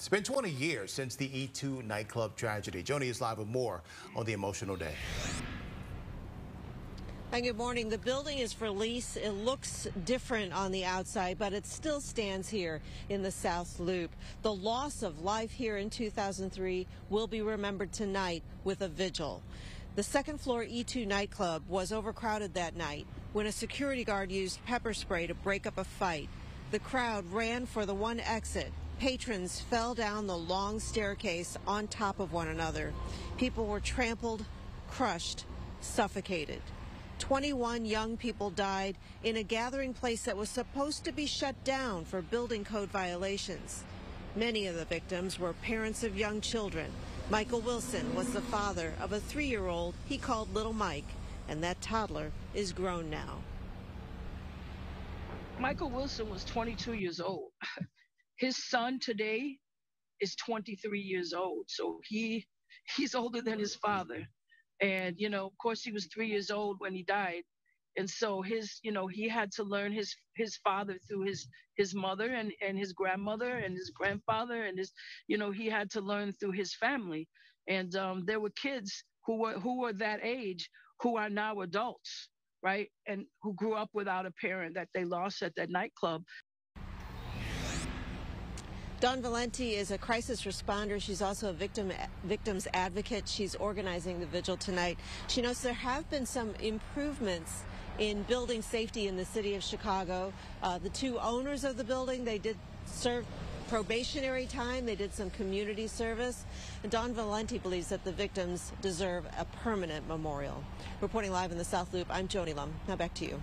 It's been 20 years since the E2 nightclub tragedy. Joanie is live with more on the emotional day. And good morning. The building is for lease. It looks different on the outside, but it still stands here in the South Loop. The loss of life here in 2003 will be remembered tonight with a vigil. The second floor E2 nightclub was overcrowded that night when a security guard used pepper spray to break up a fight. The crowd ran for the one exit Patrons fell down the long staircase on top of one another. People were trampled, crushed, suffocated. 21 young people died in a gathering place that was supposed to be shut down for building code violations. Many of the victims were parents of young children. Michael Wilson was the father of a three year old he called Little Mike, and that toddler is grown now. Michael Wilson was 22 years old. his son today is 23 years old so he he's older than his father. And you know of course he was three years old when he died. And so his you know he had to learn his his father through his his mother and and his grandmother and his grandfather and his you know he had to learn through his family. And um, there were kids who were who were that age who are now adults right? And who grew up without a parent that they lost at that nightclub Dawn Valenti is a crisis responder. She's also a victim victims advocate. She's organizing the vigil tonight. She knows there have been some improvements in building safety in the city of Chicago. Uh, the two owners of the building, they did serve probationary time. They did some community service. And Dawn Valenti believes that the victims deserve a permanent memorial. Reporting live in the South Loop, I'm Joanie Lum. Now back to you.